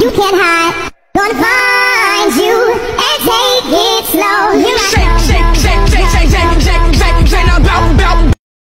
You can't hide.